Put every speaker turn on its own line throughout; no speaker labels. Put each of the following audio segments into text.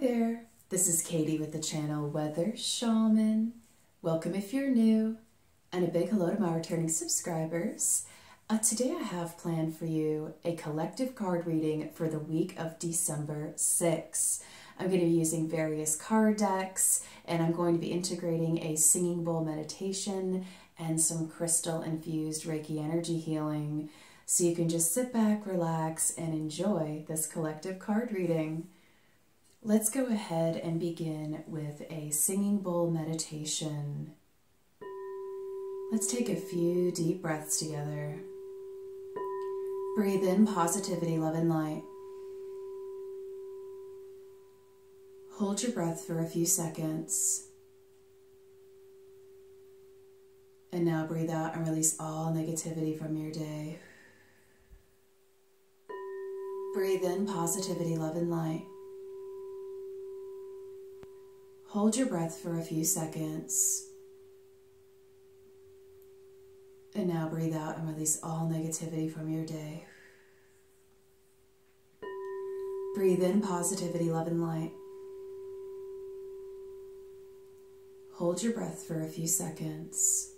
there, this is Katie with the channel Weather Shaman. Welcome if you're new, and a big hello to my returning subscribers. Uh, today I have planned for you a collective card reading for the week of December 6. I'm going to be using various card decks, and I'm going to be integrating a singing bowl meditation and some crystal infused Reiki energy healing. So you can just sit back, relax, and enjoy this collective card reading. Let's go ahead and begin with a singing bowl meditation. Let's take a few deep breaths together. Breathe in positivity, love, and light. Hold your breath for a few seconds. And now breathe out and release all negativity from your day. Breathe in positivity, love, and light. Hold your breath for a few seconds. And now breathe out and release all negativity from your day. Breathe in positivity, love, and light. Hold your breath for a few seconds.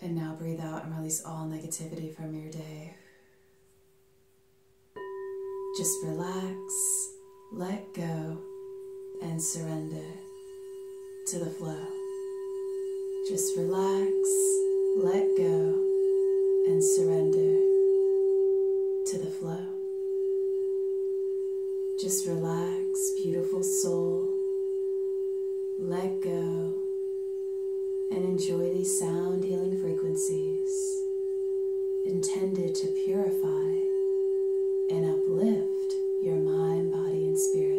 And now breathe out and release all negativity from your day. Just relax let go and surrender to the flow. Just relax, let go, and surrender to the flow. Just relax, beautiful soul. Let go and enjoy these sound healing frequencies intended to purify and uplift your mind, body, and Spirit.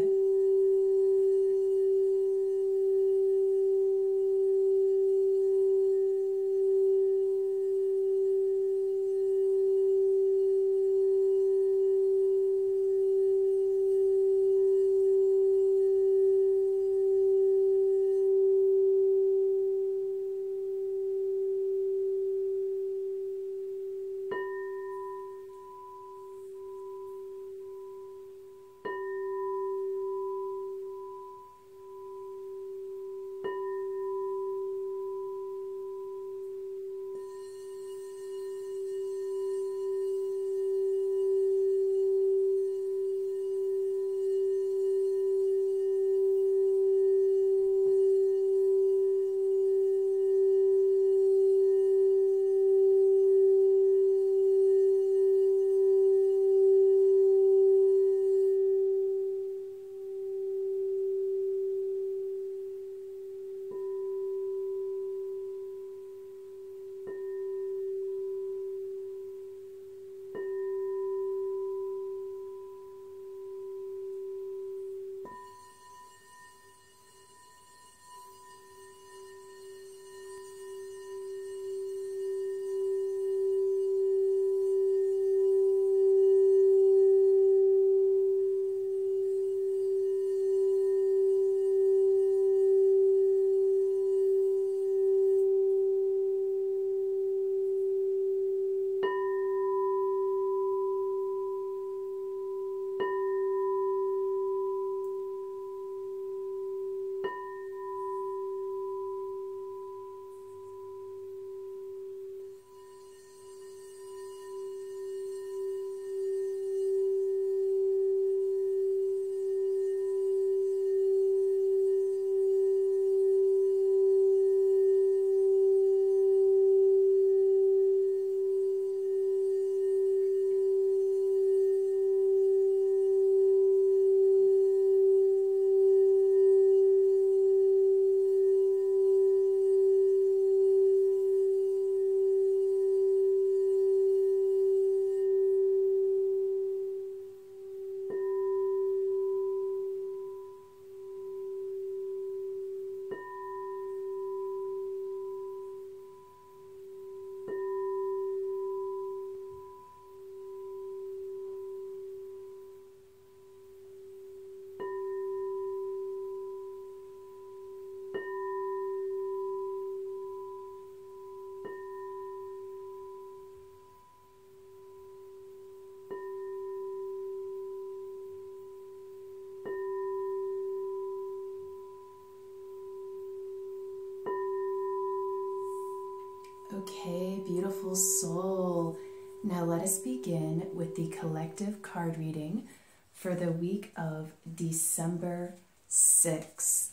Soul. Now let us begin with the collective card reading for the week of December 6th.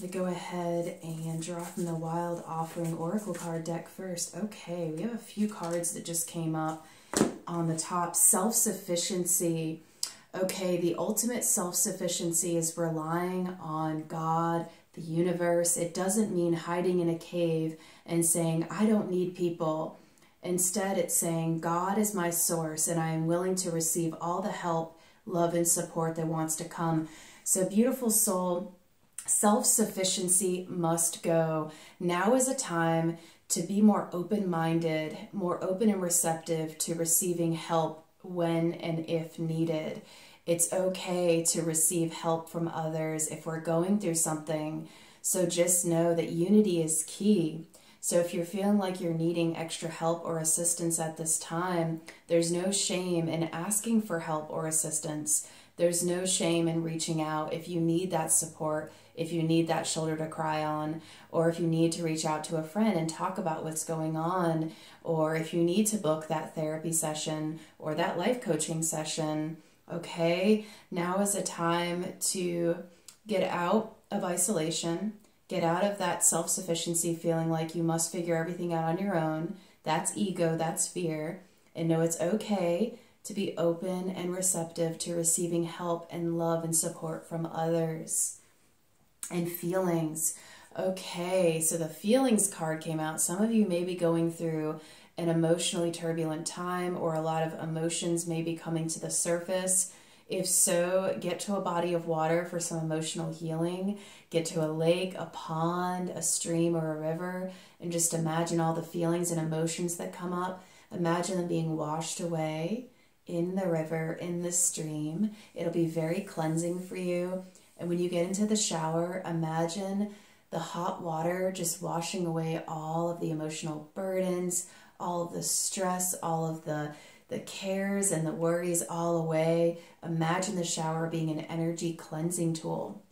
To go ahead and draw from the Wild Offering Oracle card deck first. Okay, we have a few cards that just came up on the top. Self-sufficiency. Okay, the ultimate self-sufficiency is relying on God, the universe. It doesn't mean hiding in a cave and saying, I don't need people. Instead, it's saying, God is my source and I am willing to receive all the help, love, and support that wants to come. So, beautiful soul, self sufficiency must go. Now is a time to be more open minded, more open and receptive to receiving help when and if needed. It's okay to receive help from others if we're going through something. So just know that unity is key. So if you're feeling like you're needing extra help or assistance at this time, there's no shame in asking for help or assistance. There's no shame in reaching out if you need that support, if you need that shoulder to cry on, or if you need to reach out to a friend and talk about what's going on, or if you need to book that therapy session or that life coaching session. Okay, now is a time to get out of isolation Get out of that self sufficiency feeling like you must figure everything out on your own. That's ego, that's fear. And know it's okay to be open and receptive to receiving help and love and support from others. And feelings. Okay, so the feelings card came out. Some of you may be going through an emotionally turbulent time or a lot of emotions may be coming to the surface if so, get to a body of water for some emotional healing. Get to a lake, a pond, a stream, or a river, and just imagine all the feelings and emotions that come up. Imagine them being washed away in the river, in the stream. It'll be very cleansing for you. And when you get into the shower, imagine the hot water just washing away all of the emotional burdens, all of the stress, all of the the cares and the worries all away. Imagine the shower being an energy cleansing tool.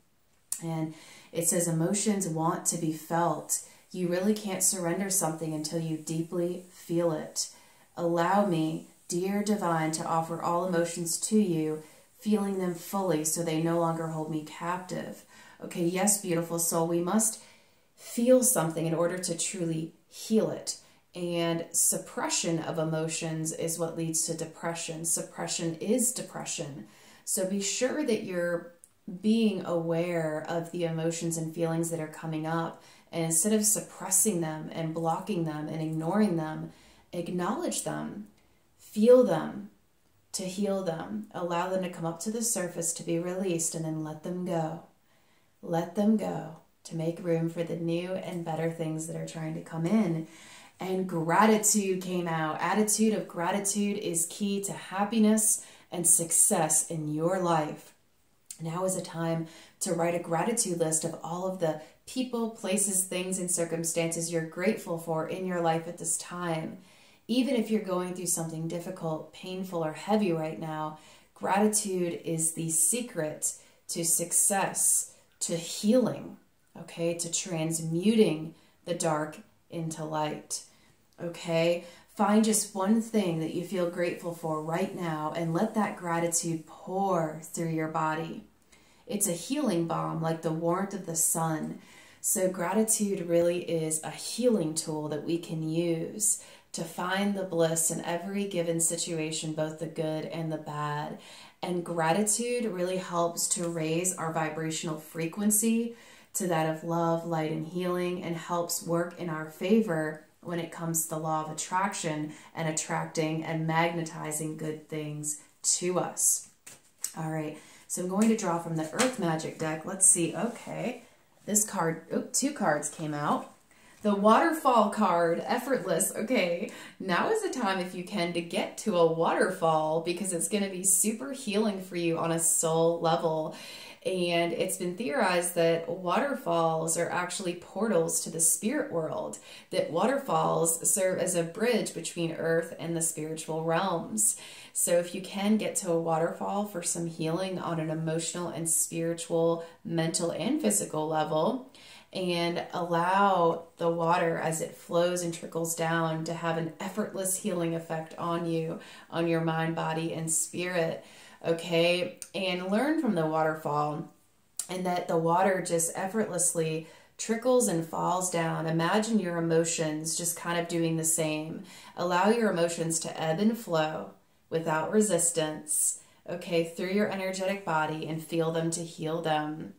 And it says emotions want to be felt. You really can't surrender something until you deeply feel it. Allow me, dear divine, to offer all emotions to you, feeling them fully so they no longer hold me captive. Okay, yes, beautiful soul, we must feel something in order to truly heal it. And suppression of emotions is what leads to depression. Suppression is depression. So be sure that you're being aware of the emotions and feelings that are coming up. And instead of suppressing them and blocking them and ignoring them, acknowledge them, feel them to heal them, allow them to come up to the surface to be released, and then let them go. Let them go to make room for the new and better things that are trying to come in and gratitude came out. Attitude of gratitude is key to happiness and success in your life. Now is a time to write a gratitude list of all of the people, places, things, and circumstances you're grateful for in your life at this time. Even if you're going through something difficult, painful, or heavy right now, gratitude is the secret to success, to healing, okay, to transmuting the dark into light. Okay? Find just one thing that you feel grateful for right now and let that gratitude pour through your body. It's a healing balm like the warmth of the sun. So, gratitude really is a healing tool that we can use to find the bliss in every given situation, both the good and the bad. And gratitude really helps to raise our vibrational frequency to that of love, light, and healing, and helps work in our favor when it comes to the law of attraction and attracting and magnetizing good things to us. All right, so I'm going to draw from the Earth Magic deck. Let's see. Okay, this card, oh, two cards came out. The waterfall card, effortless. Okay, now is the time, if you can, to get to a waterfall because it's going to be super healing for you on a soul level. And it's been theorized that waterfalls are actually portals to the spirit world, that waterfalls serve as a bridge between earth and the spiritual realms. So if you can get to a waterfall for some healing on an emotional and spiritual, mental and physical level, and allow the water as it flows and trickles down to have an effortless healing effect on you, on your mind, body, and spirit. Okay, and learn from the waterfall and that the water just effortlessly trickles and falls down. Imagine your emotions just kind of doing the same. Allow your emotions to ebb and flow without resistance, okay, through your energetic body and feel them to heal them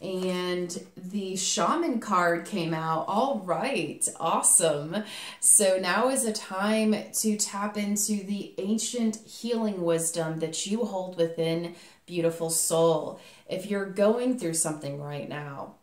and the shaman card came out. All right, awesome. So now is a time to tap into the ancient healing wisdom that you hold within beautiful soul. If you're going through something right now,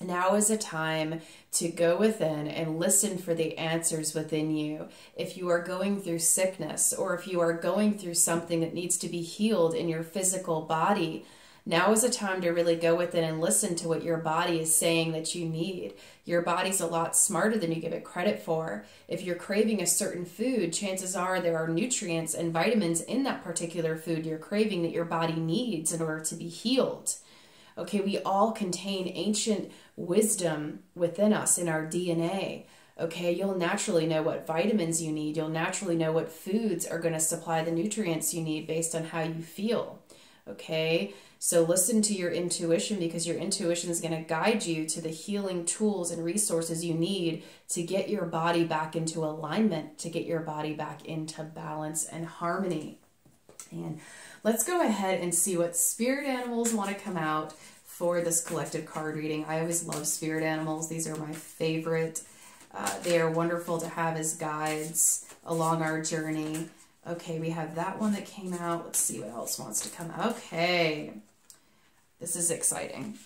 now is a time to go within and listen for the answers within you. If you are going through sickness or if you are going through something that needs to be healed in your physical body, now is a time to really go within and listen to what your body is saying that you need. Your body's a lot smarter than you give it credit for. If you're craving a certain food, chances are there are nutrients and vitamins in that particular food you're craving that your body needs in order to be healed. Okay, we all contain ancient wisdom within us in our DNA. Okay, you'll naturally know what vitamins you need. You'll naturally know what foods are going to supply the nutrients you need based on how you feel. Okay, so listen to your intuition because your intuition is going to guide you to the healing tools and resources you need to get your body back into alignment, to get your body back into balance and harmony. And let's go ahead and see what spirit animals want to come out for this collective card reading. I always love spirit animals. These are my favorite. Uh, they are wonderful to have as guides along our journey. Okay, we have that one that came out. Let's see what else wants to come. Okay. This is exciting.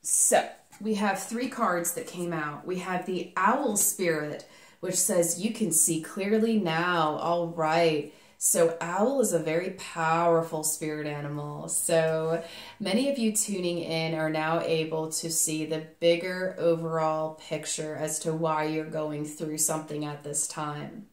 So, we have three cards that came out. We have the Owl Spirit, which says, You can see clearly now. All right. So, owl is a very powerful spirit animal. So, many of you tuning in are now able to see the bigger overall picture as to why you're going through something at this time.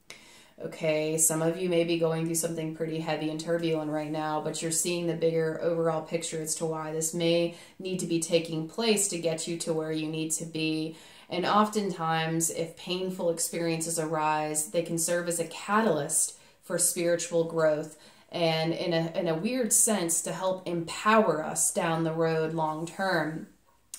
Okay, some of you may be going through something pretty heavy and turbulent right now, but you're seeing the bigger overall picture as to why this may need to be taking place to get you to where you need to be. And oftentimes, if painful experiences arise, they can serve as a catalyst for spiritual growth and, in a, in a weird sense, to help empower us down the road long term.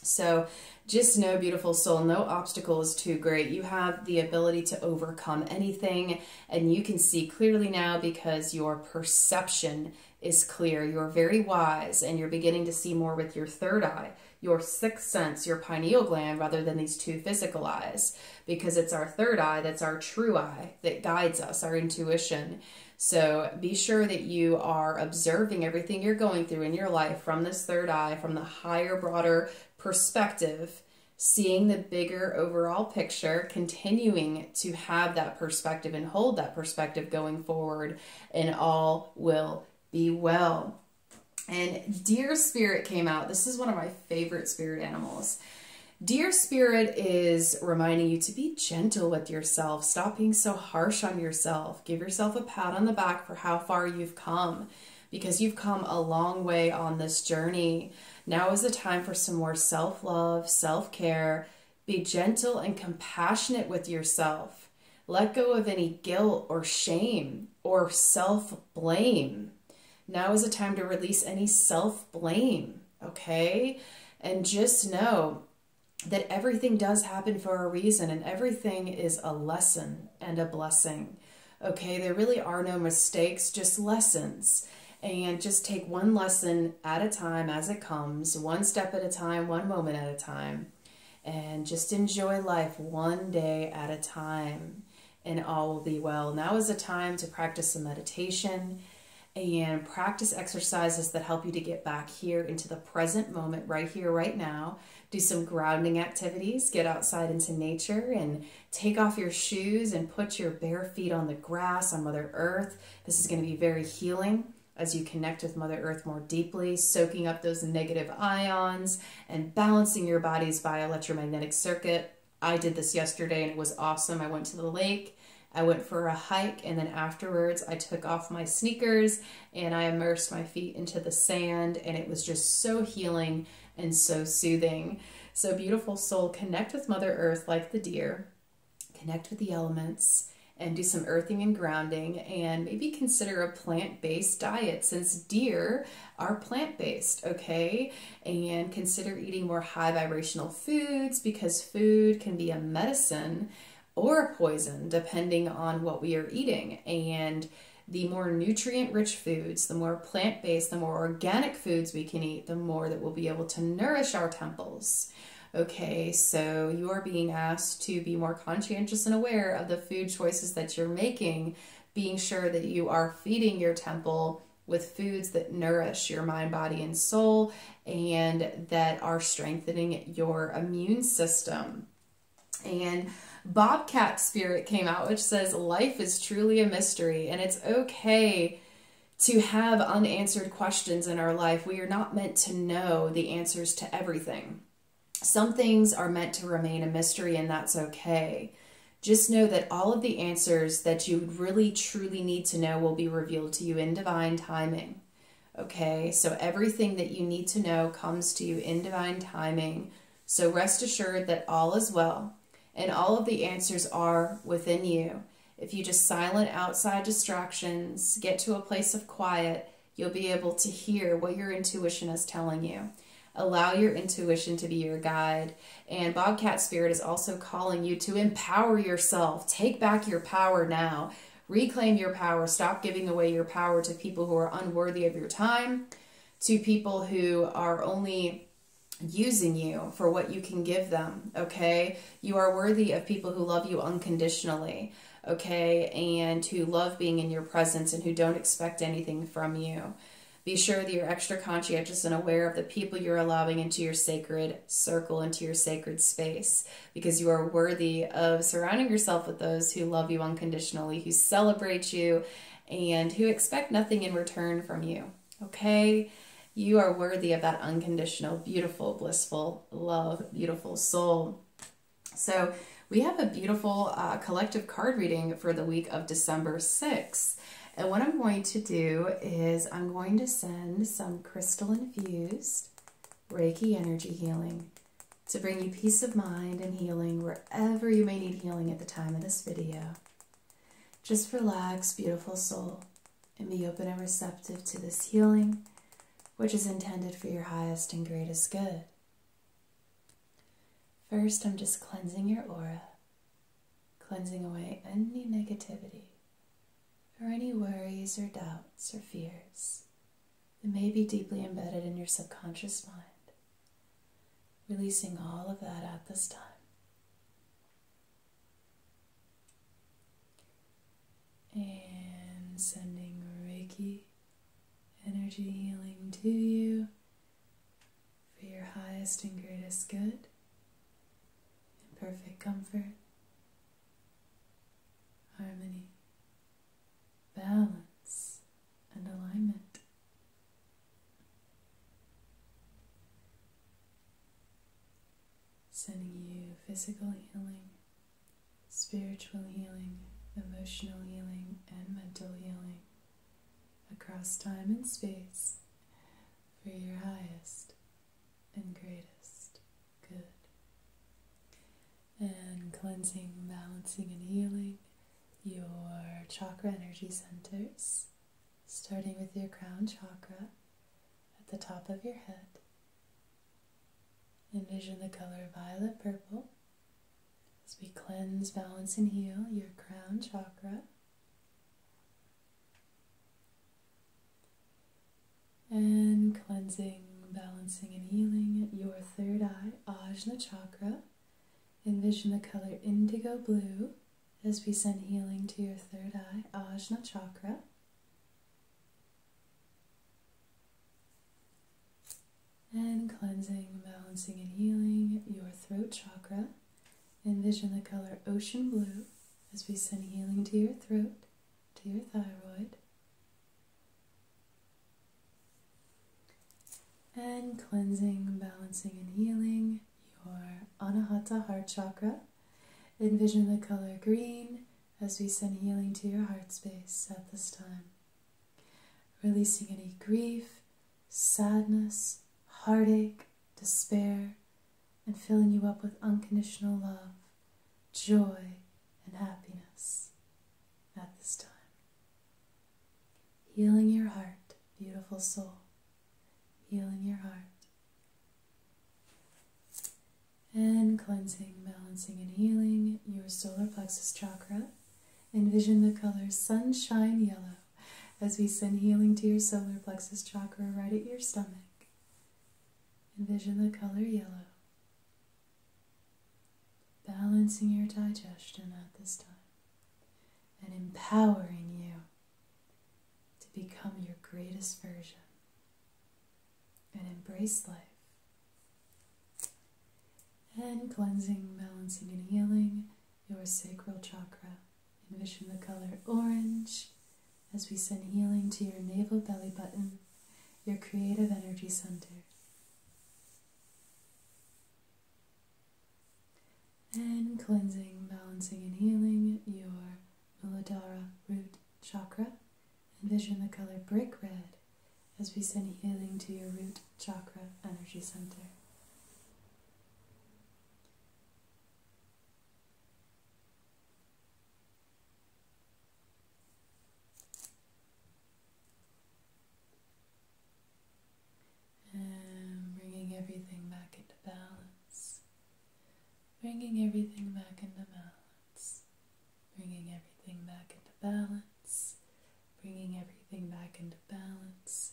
So, just know, beautiful soul, no obstacle is too great. You have the ability to overcome anything, and you can see clearly now because your perception is clear. You're very wise, and you're beginning to see more with your third eye, your sixth sense, your pineal gland, rather than these two physical eyes, because it's our third eye that's our true eye that guides us, our intuition. So be sure that you are observing everything you're going through in your life from this third eye, from the higher, broader perspective, seeing the bigger overall picture, continuing to have that perspective and hold that perspective going forward, and all will be well. And Deer Spirit came out. This is one of my favorite spirit animals. Deer Spirit is reminding you to be gentle with yourself. Stop being so harsh on yourself. Give yourself a pat on the back for how far you've come because you've come a long way on this journey. Now is the time for some more self love, self care. Be gentle and compassionate with yourself. Let go of any guilt or shame or self blame. Now is the time to release any self blame, okay? And just know that everything does happen for a reason and everything is a lesson and a blessing. Okay, there really are no mistakes, just lessons and just take one lesson at a time as it comes, one step at a time, one moment at a time, and just enjoy life one day at a time, and all will be well. Now is the time to practice some meditation and practice exercises that help you to get back here into the present moment, right here, right now. Do some grounding activities, get outside into nature and take off your shoes and put your bare feet on the grass, on Mother Earth. This is going to be very healing as you connect with Mother Earth more deeply, soaking up those negative ions and balancing your body's bioelectromagnetic circuit. I did this yesterday and it was awesome. I went to the lake, I went for a hike, and then afterwards I took off my sneakers and I immersed my feet into the sand, and it was just so healing and so soothing. So, beautiful soul, connect with Mother Earth like the deer, connect with the elements, and do some earthing and grounding, and maybe consider a plant based diet since deer are plant based, okay? And consider eating more high vibrational foods because food can be a medicine or poison depending on what we are eating. And the more nutrient rich foods, the more plant based, the more organic foods we can eat, the more that we'll be able to nourish our temples. Okay, so you are being asked to be more conscientious and aware of the food choices that you're making, being sure that you are feeding your temple with foods that nourish your mind, body, and soul and that are strengthening your immune system. And Bobcat Spirit came out, which says, Life is truly a mystery, and it's okay to have unanswered questions in our life. We are not meant to know the answers to everything. Some things are meant to remain a mystery, and that's okay. Just know that all of the answers that you really truly need to know will be revealed to you in divine timing. Okay, so everything that you need to know comes to you in divine timing. So rest assured that all is well and all of the answers are within you. If you just silent outside distractions, get to a place of quiet, you'll be able to hear what your intuition is telling you. Allow your intuition to be your guide. And Bobcat Spirit is also calling you to empower yourself. Take back your power now. Reclaim your power. Stop giving away your power to people who are unworthy of your time, to people who are only using you for what you can give them, okay? You are worthy of people who love you unconditionally, okay? And who love being in your presence and who don't expect anything from you. Be sure that you're extra conscientious and aware of the people you're allowing into your sacred circle, into your sacred space, because you are worthy of surrounding yourself with those who love you unconditionally, who celebrate you, and who expect nothing in return from you, okay? You are worthy of that unconditional, beautiful, blissful love, beautiful soul. So, we have a beautiful uh, collective card reading for the week of December 6th. And what I'm going to do is I'm going to send some crystal infused Reiki energy healing to bring you peace of mind and healing wherever you may need healing at the time of this video. Just relax, beautiful soul, and be open and receptive to this healing which is intended for your highest and greatest good. First, I'm just cleansing your aura, cleansing away any negativity or any worries or doubts or fears that may be deeply embedded in your subconscious mind, releasing all of that at this time. And sending Reiki energy healing to you. For your highest and greatest good. And perfect comfort, harmony, balance, and alignment. Sending you physical healing, spiritual healing, emotional healing, and mental healing across time and space for your highest and greatest good. And cleansing, balancing, and healing your chakra energy centers, starting with your crown chakra at the top of your head. Envision the color violet purple as we cleanse, balance, and heal your crown chakra and cleansing, balancing, and healing your third eye, Ajna Chakra. Envision the color indigo blue as we send healing to your third eye, Ajna Chakra. And cleansing, balancing, and healing your throat chakra. Envision the color ocean blue as we send healing to your throat, to your thyroid, and cleansing, balancing, and healing your Anahata heart chakra. Envision the color green as we send healing to your heart space at this time. Releasing any grief, sadness, heartache, despair, and filling you up with unconditional love, joy, and happiness at this time. Healing your heart, beautiful soul. Healing your heart. And cleansing, balancing, and healing your solar plexus chakra. Envision the color sunshine yellow as we send healing to your solar plexus chakra right at your stomach. Envision the color yellow, balancing your digestion at this time and empowering you to become your greatest version embrace life. And cleansing, balancing, and healing your sacral chakra. Envision the color orange as we send healing to your navel belly button, your creative energy center. And cleansing, balancing, and healing your Muladhara root chakra. Envision the color brick red as we send healing to your root chakra energy center. And bringing everything back into balance. Bringing everything back into balance. Bringing everything back into balance. Bringing everything back into balance.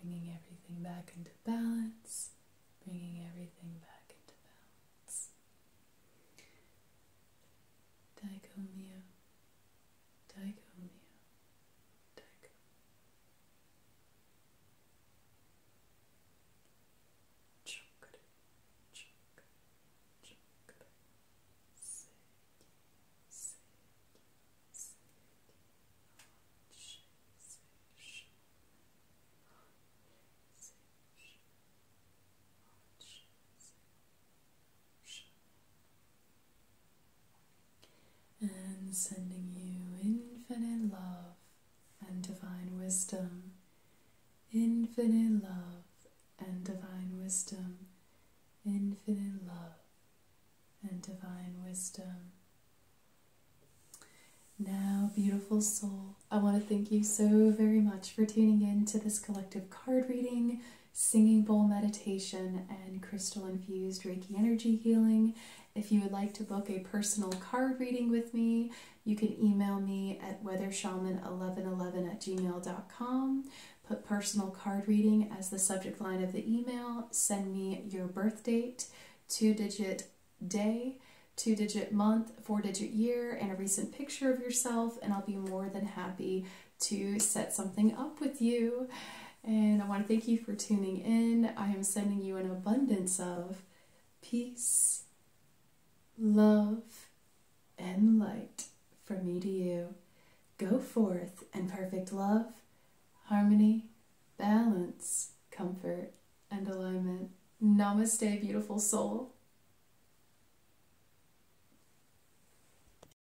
Bringing everything back into balance. Bringing everything back into balance. Daikomyo. Daikomyo. Daikomyo. Chokure. Chokure. Chokure. Seiki. Seiki. Seiki. Shi. Seisho. Seisho. Shi. Seisho. Sending you infinite love and divine wisdom. Infinite love and divine wisdom. Infinite love and divine wisdom. Now, beautiful soul, I want to thank you so very much for tuning in to this collective card reading, singing bowl meditation, and crystal infused Reiki energy healing. If you would like to book a personal card reading with me, you can email me at weathershaman1111 at gmail.com. Put personal card reading as the subject line of the email. Send me your birth date, two digit day, two digit month, four digit year, and a recent picture of yourself, and I'll be more than happy to set something up with you. And I want to thank you for tuning in. I am sending you an abundance of peace, love, and light from me to you. Go forth in perfect love, harmony, balance, comfort, and alignment. Namaste, beautiful soul.